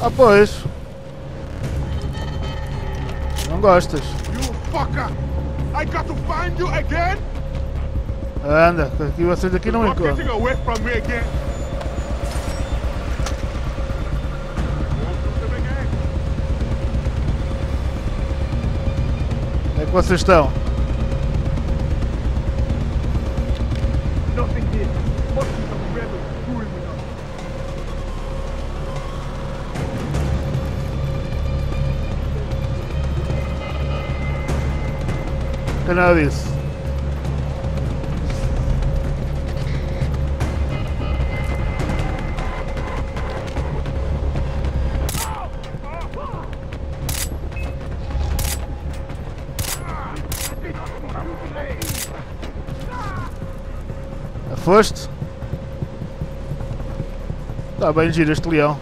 Ah, pois. Não gostas. Anda, que aqui vocês aqui não encontram. Onde é que vocês estão? Ah, Foste? Está bem giro este leão.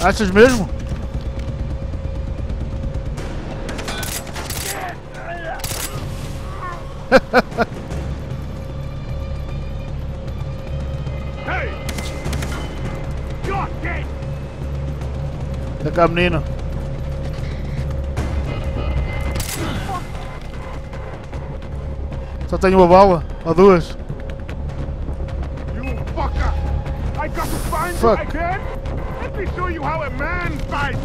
Achas mesmo? Hey! You're dead! Cá, menino. Só tenho uma bala? Ou duas? You fucker! I got to find Fuck. you again? Let me show you how a man fights!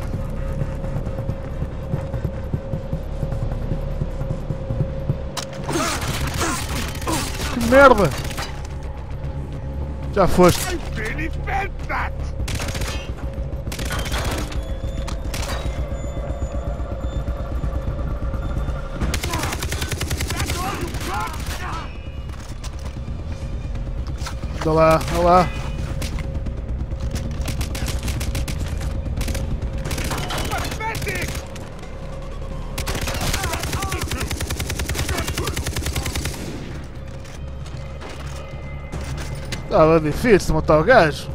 Que merda! Já foste. I really felt that! Olha lá, olha lá. Estava difícil matar o gajo.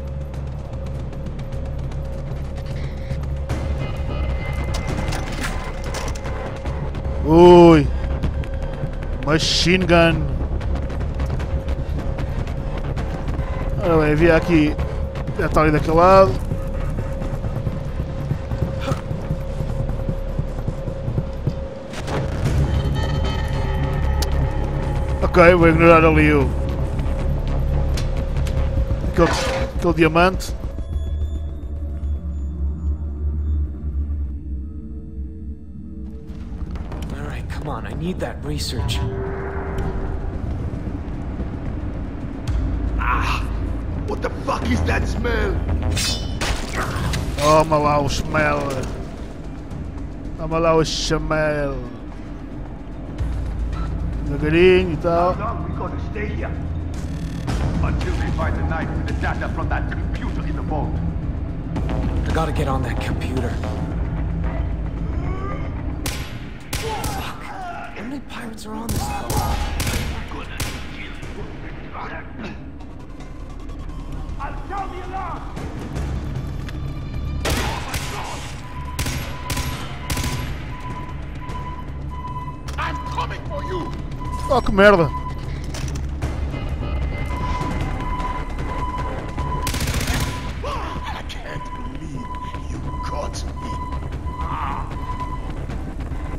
Ui. Machine gun. Ora bem, havia aqui. Já está ali daquele lado. Ok, vou ignorar ali o. Aquele, aquele diamante. All right, come on. I need that research. What the fuck is that smell? Toma lá o smell. Toma lá o chamel. Devagarinho e tal. Long we gonna stay here? Until they find the knife with the data from that computer in the vault. I gotta get on that computer. Fuck. How many pirates are on this boat? I'll sound the alarm! Oh my god! I'm coming for you! Oh que merda!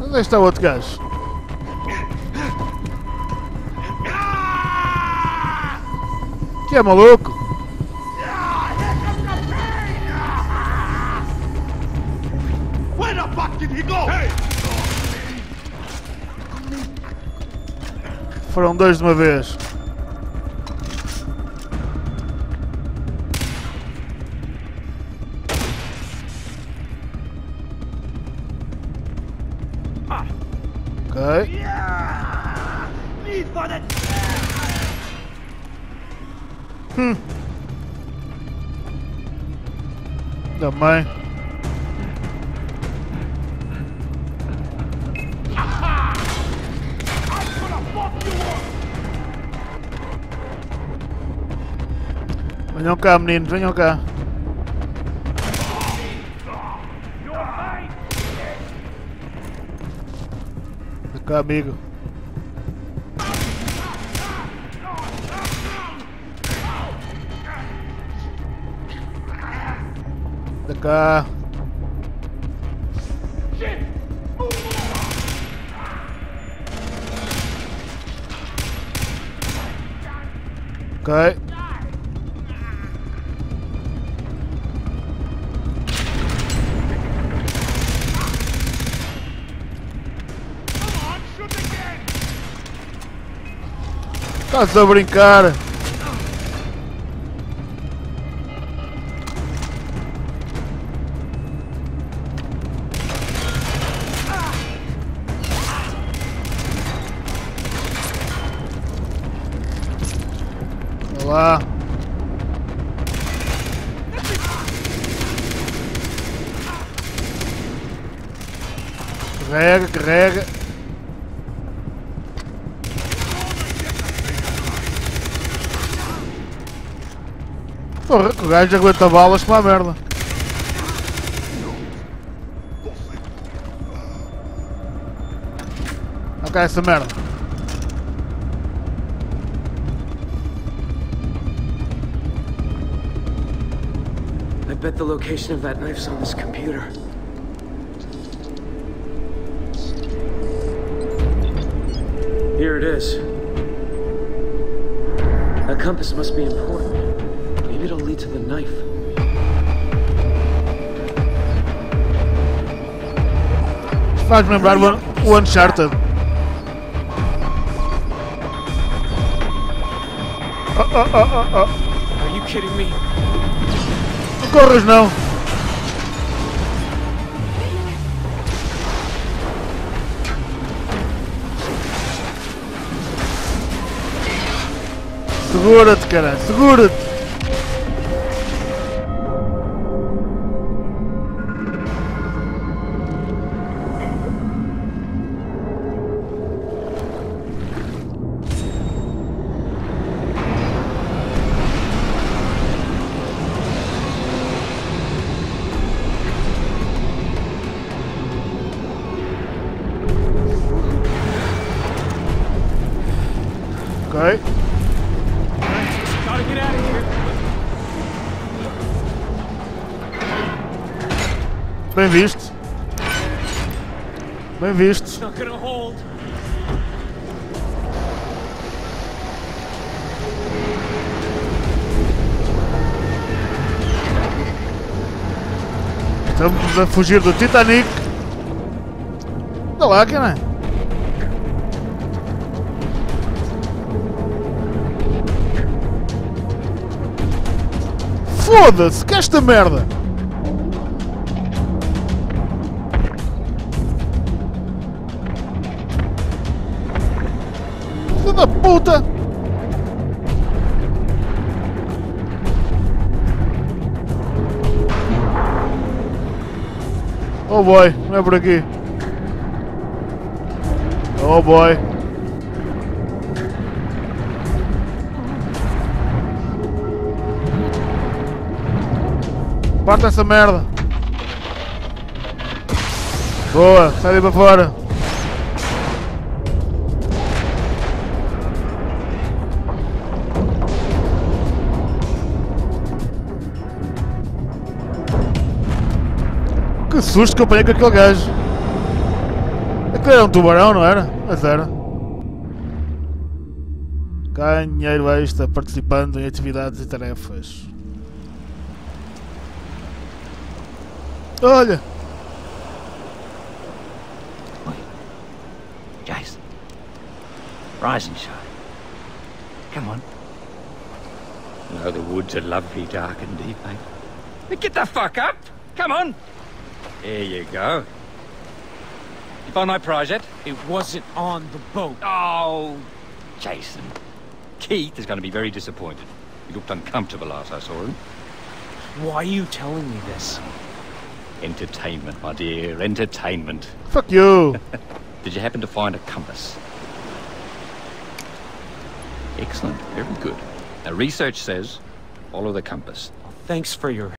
Onde está o outro gajo? Que é maluco? Where the fuck did he go? Hey! Foram dois de uma vez. Também. I'm gonna fuck you up! Venham cá, meninos, venham cá. Vem cá, amigo. Cá. Ok. Estás a brincar? Olá. Carrega, carrega. Porra, que o gajo aguenta balas com a merda. Ok, essa merda. Bet the location of that knife's on this computer. Here it is. That compass must be important. Maybe it'll lead to the knife. Faz-me lembrar o, Un- o Uncharted. Oh, uh, oh, uh, oh, uh, oh, oh. Are you kidding me? Corras não. Segura-te, cara, segura-te. Bem visto. Bem visto. Estamos a fugir do Titanic. Olha lá, cara. Foda-se, que é esta merda? Oh boy, não é por aqui. Oh boy. Parta essa merda. Boa, sai daí para fora. Que susto que eu apanhei com aquele gajo. Aquele era um tubarão, não era? Mas era. Ganhe dinheiro extra participando em atividades e tarefas. Olha! Jason. Rise and shine. Come on. No, the woods are lovely, dark and deep, mate. But get the fuck up! Come on! There you go. You find my prize yet? It wasn't on the boat. Oh, Jason. Keith is going to be very disappointed. He looked uncomfortable last I saw him. Why are you telling me this? Entertainment, my dear, entertainment. Fuck you! Did you happen to find a compass? Excellent, very good. Now, research says Follow the compass. Thanks for your